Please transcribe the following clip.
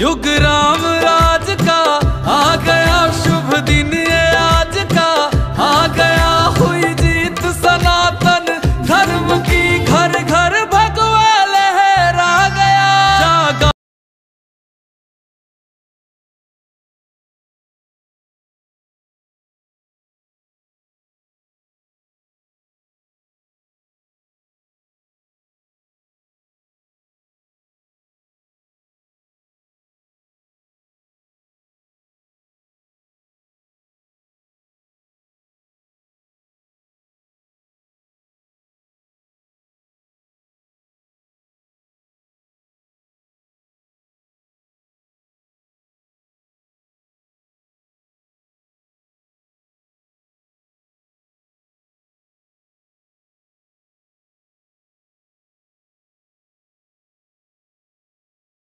युग राम राज का